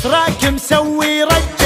يسراك مسوي رج